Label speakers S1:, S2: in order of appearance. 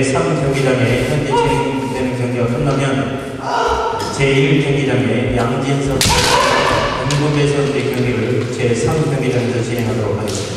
S1: 제3경기장에 현재 진행되는 경기가 끝나면 제1경기장에 양진석, 윤동배 선수의 경기를 제3경기장에서 진행하도록 하겠습니다.